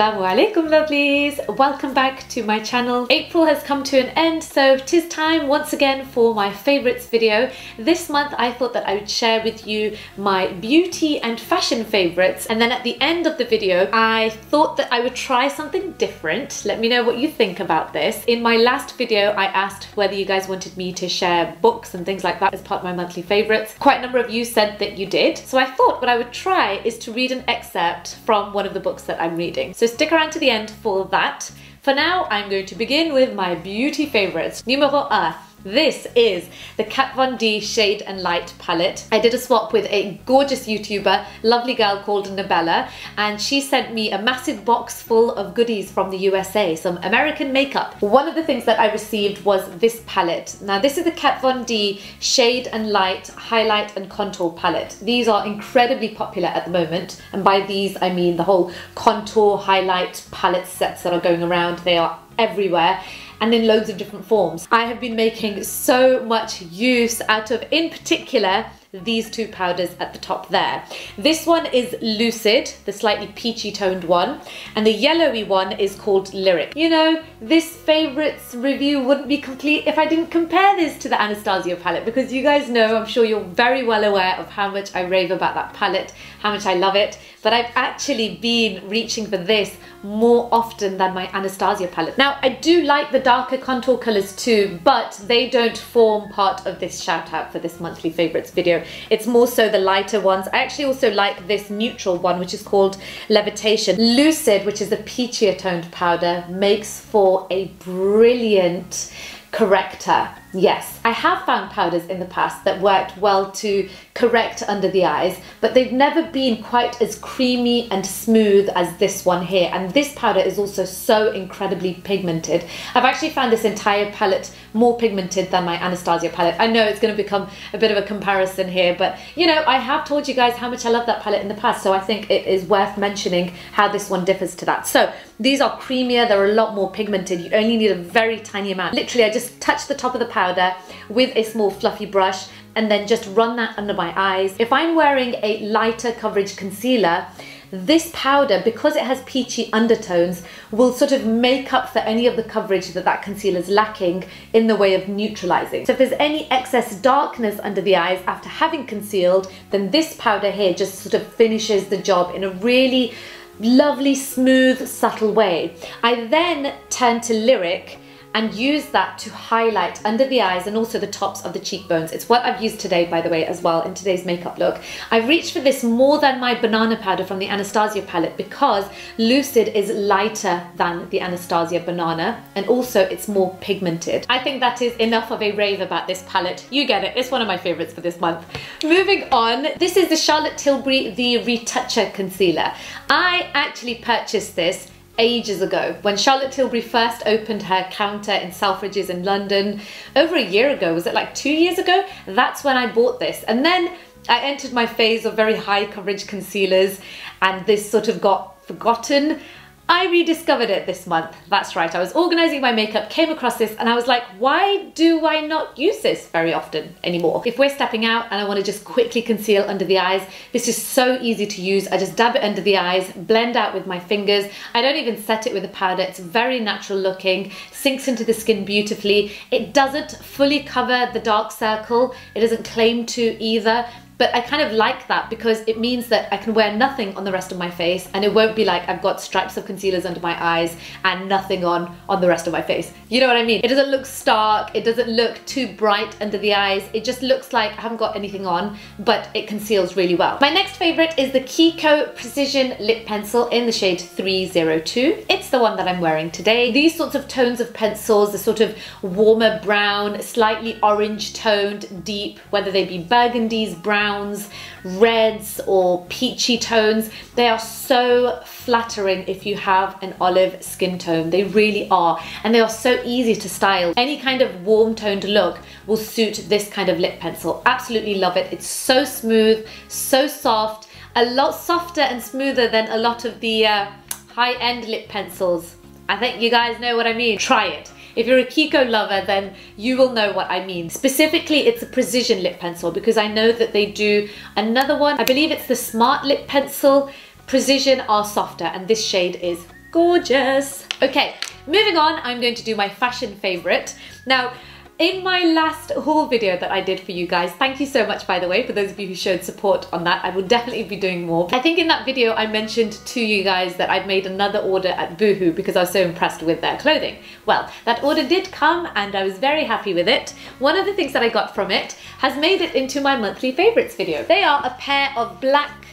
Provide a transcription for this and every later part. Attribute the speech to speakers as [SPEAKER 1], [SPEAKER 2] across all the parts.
[SPEAKER 1] Assalamu alaikum lovelies! Welcome back to my channel. April has come to an end so tis time once again for my favourites video. This month I thought that I would share with you my beauty and fashion favourites and then at the end of the video I thought that I would try something different. Let me know what you think about this. In my last video I asked whether you guys wanted me to share books and things like that as part of my monthly favourites. Quite a number of you said that you did so I thought what I would try is to read an excerpt from one of the books that I'm reading. So stick around to the end for that. For now, I'm going to begin with my beauty favorites. Numéro 1. This is the Kat Von D Shade and Light palette. I did a swap with a gorgeous YouTuber, lovely girl called Nabela, and she sent me a massive box full of goodies from the USA, some American makeup. One of the things that I received was this palette. Now this is the Kat Von D Shade and Light Highlight and Contour palette. These are incredibly popular at the moment, and by these I mean the whole contour highlight palette sets that are going around. They are everywhere and in loads of different forms. I have been making so much use out of, in particular, these two powders at the top there. This one is Lucid, the slightly peachy toned one, and the yellowy one is called Lyric. You know, this favourites review wouldn't be complete if I didn't compare this to the Anastasia palette because you guys know, I'm sure you're very well aware of how much I rave about that palette, how much I love it, but I've actually been reaching for this more often than my Anastasia palette. Now, I do like the darker contour colours too, but they don't form part of this shout out for this monthly favourites video. It's more so the lighter ones. I actually also like this neutral one, which is called Levitation. Lucid, which is a peachier toned powder, makes for a brilliant corrector Yes, I have found powders in the past that worked well to correct under the eyes, but they've never been quite as creamy and smooth as this one here. And this powder is also so incredibly pigmented. I've actually found this entire palette more pigmented than my Anastasia palette. I know it's going to become a bit of a comparison here, but you know, I have told you guys how much I love that palette in the past, so I think it is worth mentioning how this one differs to that. So these are creamier, they're a lot more pigmented. You only need a very tiny amount. Literally, I just touch the top of the palette powder with a small fluffy brush and then just run that under my eyes. If I'm wearing a lighter coverage concealer, this powder, because it has peachy undertones, will sort of make up for any of the coverage that that concealer is lacking in the way of neutralizing. So if there's any excess darkness under the eyes after having concealed, then this powder here just sort of finishes the job in a really lovely, smooth, subtle way. I then turn to Lyric and use that to highlight under the eyes and also the tops of the cheekbones. It's what I've used today, by the way, as well in today's makeup look. I've reached for this more than my banana powder from the Anastasia palette because Lucid is lighter than the Anastasia banana and also it's more pigmented. I think that is enough of a rave about this palette. You get it, it's one of my favorites for this month. Moving on, this is the Charlotte Tilbury The Retoucher Concealer. I actually purchased this ages ago when Charlotte Tilbury first opened her counter in Selfridges in London over a year ago. Was it like two years ago? That's when I bought this. And then I entered my phase of very high coverage concealers and this sort of got forgotten I rediscovered it this month. That's right, I was organizing my makeup, came across this and I was like, why do I not use this very often anymore? If we're stepping out and I wanna just quickly conceal under the eyes, this is so easy to use. I just dab it under the eyes, blend out with my fingers. I don't even set it with a powder. It's very natural looking, sinks into the skin beautifully. It doesn't fully cover the dark circle. It doesn't claim to either, but I kind of like that because it means that I can wear nothing on the rest of my face and it won't be like I've got stripes of concealers under my eyes and nothing on on the rest of my face. You know what I mean? It doesn't look stark, it doesn't look too bright under the eyes. It just looks like I haven't got anything on, but it conceals really well. My next favorite is the Kiko Precision Lip Pencil in the shade 302. It's the one that I'm wearing today. These sorts of tones of pencils, the sort of warmer brown, slightly orange toned, deep, whether they be burgundies, browns, browns, reds or peachy tones. They are so flattering if you have an olive skin tone. They really are. And they are so easy to style. Any kind of warm toned look will suit this kind of lip pencil. Absolutely love it. It's so smooth, so soft, a lot softer and smoother than a lot of the uh, high-end lip pencils. I think you guys know what I mean. Try it. If you're a Kiko lover, then you will know what I mean. Specifically, it's a precision lip pencil because I know that they do another one. I believe it's the Smart Lip Pencil. Precision are softer and this shade is Gorgeous. Okay, moving on, I'm going to do my fashion favorite. Now, in my last haul video that I did for you guys, thank you so much by the way for those of you who showed support on that. I will definitely be doing more. I think in that video I mentioned to you guys that I'd made another order at Boohoo because I was so impressed with their clothing. Well, that order did come and I was very happy with it. One of the things that I got from it has made it into my monthly favorites video. They are a pair of black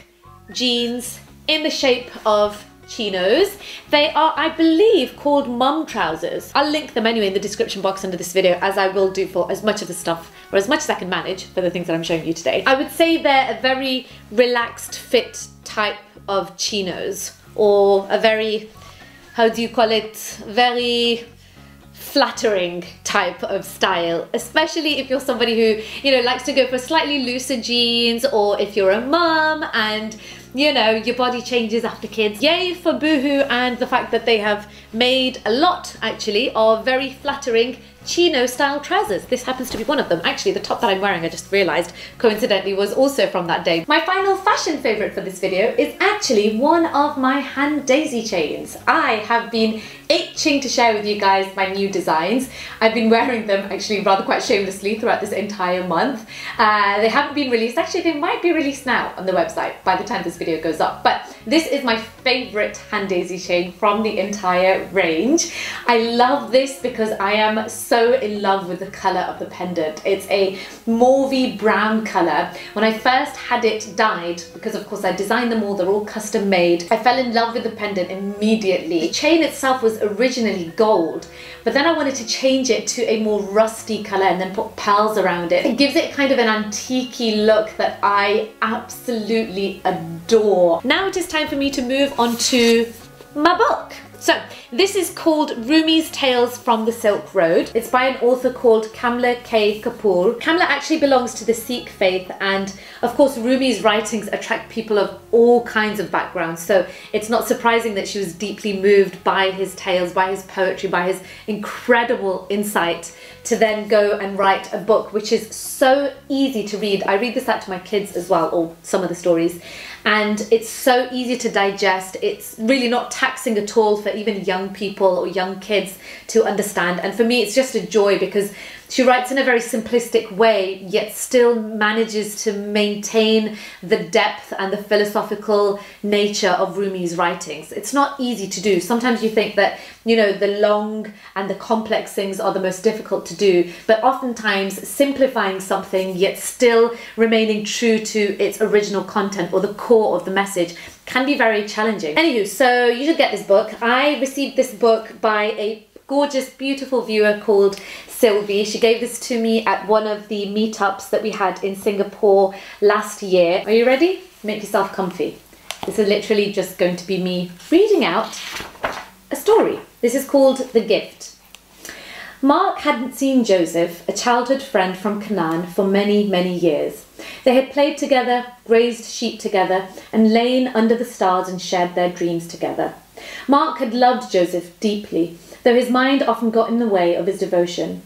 [SPEAKER 1] jeans in the shape of chinos. They are, I believe, called mum trousers. I'll link them anyway in the description box under this video as I will do for as much of the stuff or as much as I can manage for the things that I'm showing you today. I would say they're a very relaxed fit type of chinos or a very, how do you call it, very flattering type of style, especially if you're somebody who, you know, likes to go for slightly looser jeans or if you're a mum and you know, your body changes after kids. Yay for Boohoo and the fact that they have made a lot, actually, of very flattering chino style trousers. This happens to be one of them. Actually, the top that I'm wearing, I just realized, coincidentally, was also from that day. My final fashion favorite for this video is actually one of my hand daisy chains. I have been itching to share with you guys my new designs. I've been wearing them actually rather quite shamelessly throughout this entire month. Uh, they haven't been released. Actually, they might be released now on the website by the time this video goes up. But this is my favorite hand daisy chain from the entire range. I love this because I am so in love with the color of the pendant. It's a mauvey brown color. When I first had it dyed, because of course I designed them all, they're all custom made, I fell in love with the pendant immediately. The chain itself originally gold, but then I wanted to change it to a more rusty color and then put pearls around it. It gives it kind of an antique look that I absolutely adore. Now it is time for me to move on to my book. So this is called Rumi's Tales from the Silk Road. It's by an author called Kamla K. Kapoor. Kamla actually belongs to the Sikh faith and of course Rumi's writings attract people of all kinds of backgrounds so it's not surprising that she was deeply moved by his tales, by his poetry, by his incredible insight to then go and write a book which is so easy to read. I read this out to my kids as well, or some of the stories, and it's so easy to digest. It's really not taxing at all for even young people or young kids to understand. And for me, it's just a joy because she writes in a very simplistic way, yet still manages to maintain the depth and the philosophical nature of Rumi's writings. It's not easy to do. Sometimes you think that, you know, the long and the complex things are the most difficult to do, but oftentimes simplifying something yet still remaining true to its original content or the core of the message can be very challenging. Anywho, so you should get this book. I received this book by a gorgeous, beautiful viewer called Sylvie. She gave this to me at one of the meetups that we had in Singapore last year. Are you ready? Make yourself comfy. This is literally just going to be me reading out a story. This is called The Gift. Mark hadn't seen Joseph, a childhood friend from Canaan, for many, many years. They had played together, grazed sheep together, and lain under the stars and shared their dreams together. Mark had loved Joseph deeply, though his mind often got in the way of his devotion.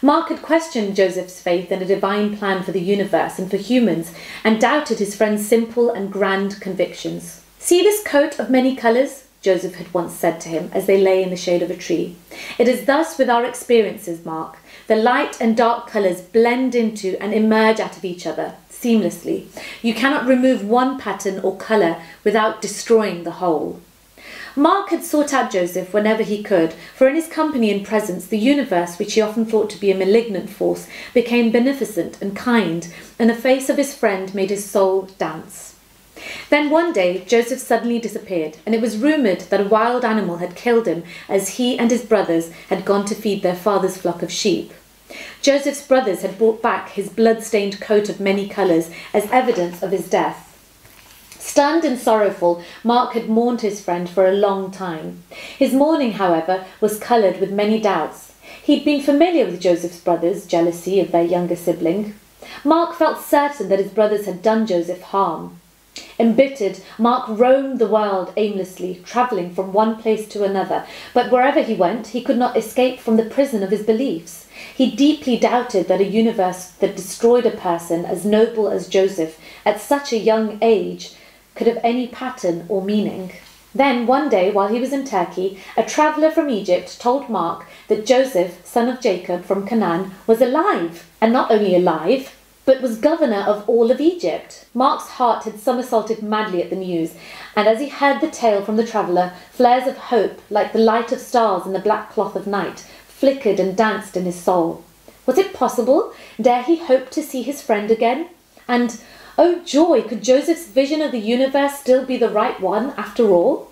[SPEAKER 1] Mark had questioned Joseph's faith in a divine plan for the universe and for humans, and doubted his friend's simple and grand convictions. See this coat of many colours? Joseph had once said to him as they lay in the shade of a tree. It is thus with our experiences, Mark. The light and dark colours blend into and emerge out of each other seamlessly. You cannot remove one pattern or colour without destroying the whole. Mark had sought out Joseph whenever he could, for in his company and presence the universe, which he often thought to be a malignant force, became beneficent and kind, and the face of his friend made his soul dance. Then one day Joseph suddenly disappeared, and it was rumoured that a wild animal had killed him as he and his brothers had gone to feed their father's flock of sheep. Joseph's brothers had brought back his blood-stained coat of many colours as evidence of his death. Stunned and sorrowful, Mark had mourned his friend for a long time. His mourning, however, was coloured with many doubts. He'd been familiar with Joseph's brothers' jealousy of their younger sibling. Mark felt certain that his brothers had done Joseph harm. Embittered, Mark roamed the world aimlessly, travelling from one place to another, but wherever he went, he could not escape from the prison of his beliefs. He deeply doubted that a universe that destroyed a person as noble as Joseph at such a young age could have any pattern or meaning. Then one day, while he was in Turkey, a traveller from Egypt told Mark that Joseph, son of Jacob from Canaan, was alive, and not only alive, but was governor of all of Egypt. Mark's heart had somersaulted madly at the news, and as he heard the tale from the traveller, flares of hope, like the light of stars in the black cloth of night, flickered and danced in his soul. Was it possible? Dare he hope to see his friend again? And, oh joy, could Joseph's vision of the universe still be the right one after all?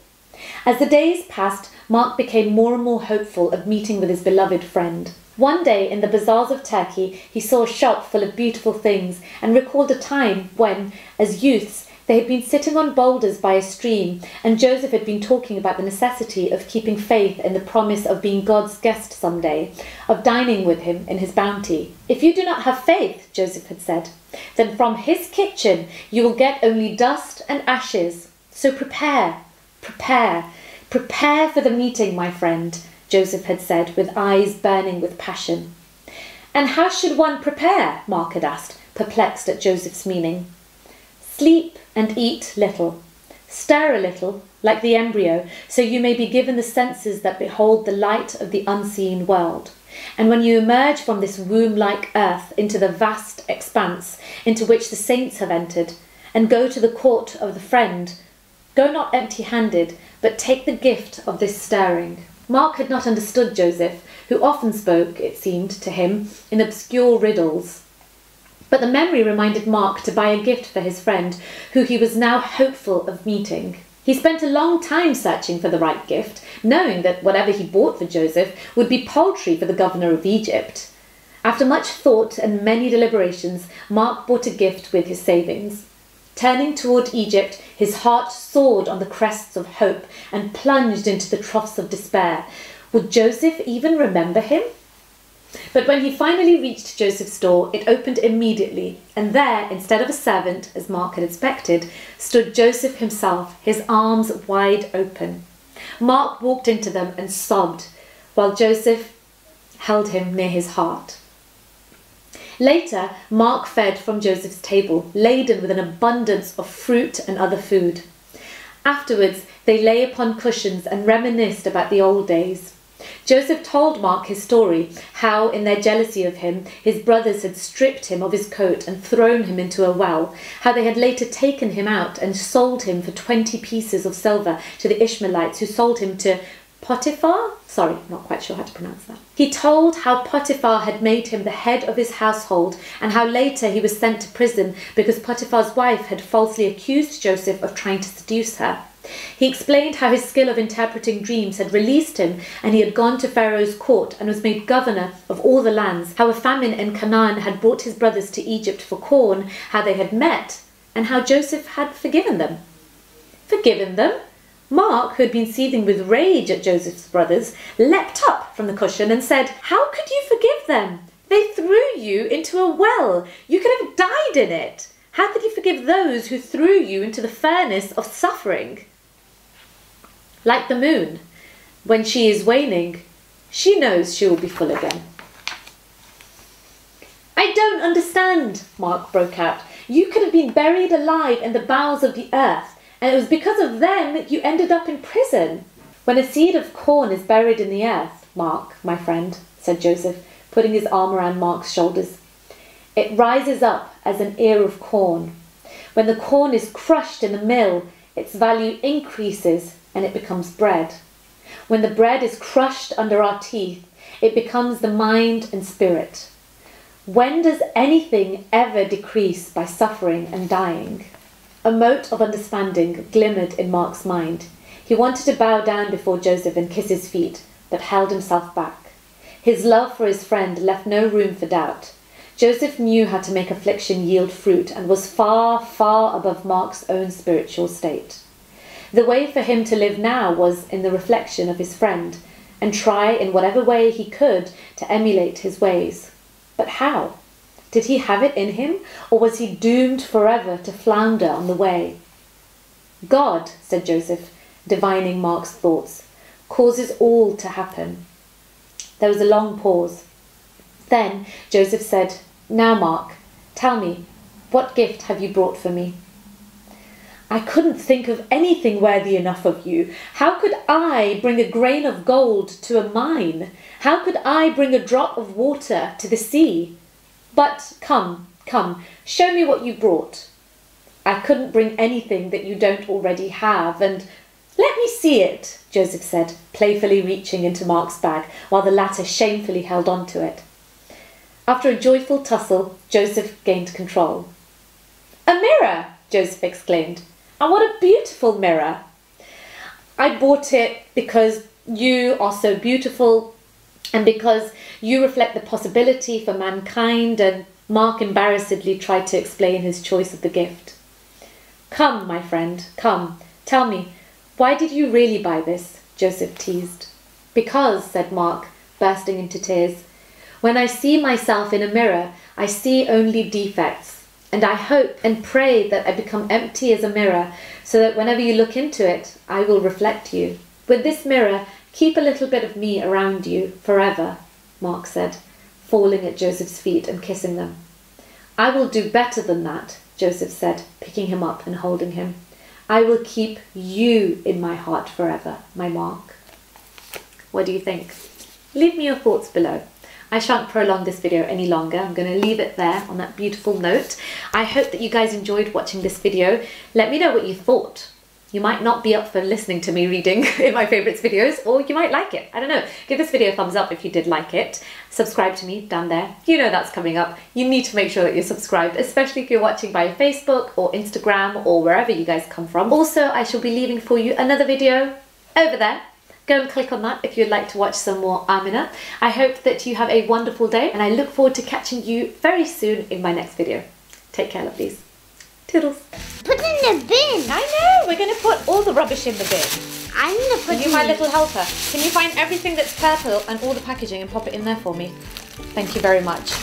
[SPEAKER 1] As the days passed, Mark became more and more hopeful of meeting with his beloved friend. One day in the bazaars of Turkey, he saw a shop full of beautiful things and recalled a time when, as youths, they had been sitting on boulders by a stream, and Joseph had been talking about the necessity of keeping faith in the promise of being God's guest some day, of dining with him in his bounty. If you do not have faith, Joseph had said, then from his kitchen you will get only dust and ashes. So prepare, prepare, prepare for the meeting, my friend, Joseph had said, with eyes burning with passion. And how should one prepare? Mark had asked, perplexed at Joseph's meaning. Sleep and eat little. Stir a little, like the embryo, so you may be given the senses that behold the light of the unseen world. And when you emerge from this womb like earth into the vast expanse into which the saints have entered, and go to the court of the friend, go not empty handed, but take the gift of this stirring. Mark had not understood Joseph, who often spoke, it seemed to him, in obscure riddles. But the memory reminded Mark to buy a gift for his friend, who he was now hopeful of meeting. He spent a long time searching for the right gift, knowing that whatever he bought for Joseph would be paltry for the governor of Egypt. After much thought and many deliberations, Mark bought a gift with his savings. Turning toward Egypt, his heart soared on the crests of hope and plunged into the troughs of despair. Would Joseph even remember him? But when he finally reached Joseph's door, it opened immediately, and there, instead of a servant, as Mark had expected, stood Joseph himself, his arms wide open. Mark walked into them and sobbed, while Joseph held him near his heart. Later, Mark fed from Joseph's table, laden with an abundance of fruit and other food. Afterwards, they lay upon cushions and reminisced about the old days. Joseph told Mark his story, how, in their jealousy of him, his brothers had stripped him of his coat and thrown him into a well, how they had later taken him out and sold him for twenty pieces of silver to the Ishmaelites, who sold him to Potiphar? Sorry, not quite sure how to pronounce that. He told how Potiphar had made him the head of his household and how later he was sent to prison because Potiphar's wife had falsely accused Joseph of trying to seduce her. He explained how his skill of interpreting dreams had released him and he had gone to Pharaoh's court and was made governor of all the lands, how a famine in Canaan had brought his brothers to Egypt for corn, how they had met, and how Joseph had forgiven them. Forgiven them? Mark, who had been seething with rage at Joseph's brothers, leapt up from the cushion and said, How could you forgive them? They threw you into a well. You could have died in it. How could you forgive those who threw you into the furnace of suffering? Like the moon, when she is waning, she knows she will be full again. I don't understand, Mark broke out. You could have been buried alive in the bowels of the earth, and it was because of them that you ended up in prison. When a seed of corn is buried in the earth, Mark, my friend, said Joseph, putting his arm around Mark's shoulders, it rises up as an ear of corn. When the corn is crushed in the mill, its value increases and it becomes bread. When the bread is crushed under our teeth, it becomes the mind and spirit. When does anything ever decrease by suffering and dying? A mote of understanding glimmered in Mark's mind. He wanted to bow down before Joseph and kiss his feet, but held himself back. His love for his friend left no room for doubt. Joseph knew how to make affliction yield fruit and was far, far above Mark's own spiritual state. The way for him to live now was in the reflection of his friend, and try in whatever way he could to emulate his ways. But how? Did he have it in him, or was he doomed forever to flounder on the way? God, said Joseph, divining Mark's thoughts, causes all to happen. There was a long pause. Then Joseph said, Now, Mark, tell me, what gift have you brought for me? I couldn't think of anything worthy enough of you. How could I bring a grain of gold to a mine? How could I bring a drop of water to the sea? But come, come, show me what you brought. I couldn't bring anything that you don't already have, and let me see it, Joseph said, playfully reaching into Mark's bag while the latter shamefully held on to it. After a joyful tussle, Joseph gained control. A mirror! Joseph exclaimed. And what a beautiful mirror! I bought it because you are so beautiful and because you reflect the possibility for mankind and Mark embarrassedly tried to explain his choice of the gift. Come, my friend, come, tell me, why did you really buy this? Joseph teased. Because, said Mark, bursting into tears, when I see myself in a mirror, I see only defects. And I hope and pray that I become empty as a mirror so that whenever you look into it, I will reflect you. With this mirror, keep a little bit of me around you forever, Mark said, falling at Joseph's feet and kissing them. I will do better than that, Joseph said, picking him up and holding him. I will keep you in my heart forever, my Mark. What do you think? Leave me your thoughts below. I shan't prolong this video any longer. I'm going to leave it there on that beautiful note. I hope that you guys enjoyed watching this video. Let me know what you thought. You might not be up for listening to me reading in my favourites videos, or you might like it. I don't know. Give this video a thumbs up if you did like it. Subscribe to me down there. You know that's coming up. You need to make sure that you're subscribed, especially if you're watching by Facebook or Instagram or wherever you guys come from. Also, I shall be leaving for you another video over there Go and click on that if you'd like to watch some more Amena. I hope that you have a wonderful day and I look forward to catching you very soon in my next video. Take care, lovelies. Toodles.
[SPEAKER 2] Put it in the bin.
[SPEAKER 1] I know, we're going to put all the rubbish in the bin.
[SPEAKER 2] I'm going to put
[SPEAKER 1] you my little helper. Can you find everything that's purple and all the packaging and pop it in there for me? Thank you very much.